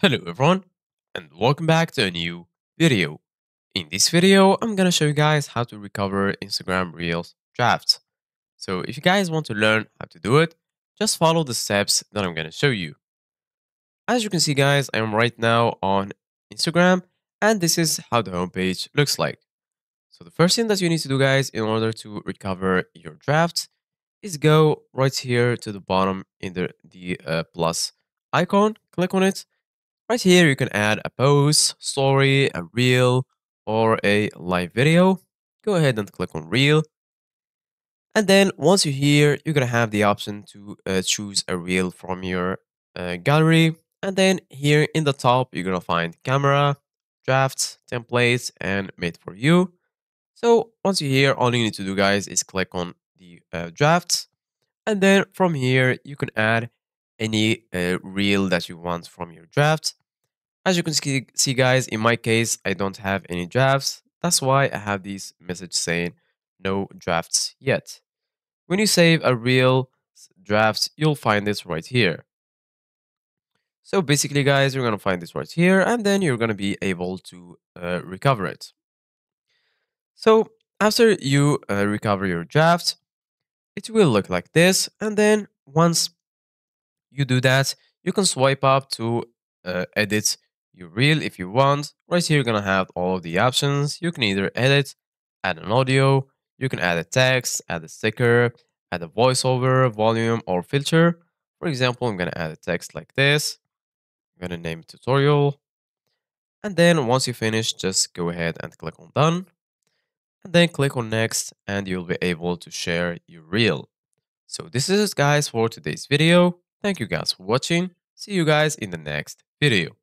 Hello everyone and welcome back to a new video. In this video, I'm gonna show you guys how to recover Instagram Reels drafts. So if you guys want to learn how to do it, just follow the steps that I'm gonna show you. As you can see guys, I am right now on Instagram and this is how the homepage looks like. So the first thing that you need to do guys in order to recover your drafts is go right here to the bottom in the, the uh, plus icon, click on it Right here, you can add a post, story, a reel, or a live video. Go ahead and click on reel. And then once you're here, you're going to have the option to uh, choose a reel from your uh, gallery. And then here in the top, you're going to find camera, drafts, templates, and made for you. So once you're here, all you need to do, guys, is click on the uh, drafts. And then from here, you can add any uh, reel that you want from your draft. As you can see, guys, in my case, I don't have any drafts. That's why I have this message saying no drafts yet. When you save a reel draft, you'll find this right here. So basically, guys, you're going to find this right here, and then you're going to be able to uh, recover it. So after you uh, recover your draft, it will look like this. And then once you do that, you can swipe up to uh, edit your reel if you want. Right here, you're gonna have all of the options. You can either edit, add an audio, you can add a text, add a sticker, add a voiceover, volume, or filter. For example, I'm gonna add a text like this. I'm gonna name tutorial. And then once you finish, just go ahead and click on done. And then click on next and you'll be able to share your reel. So this is guys for today's video. Thank you guys for watching. See you guys in the next video.